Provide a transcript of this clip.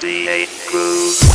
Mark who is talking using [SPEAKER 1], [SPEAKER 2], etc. [SPEAKER 1] 88 Groove.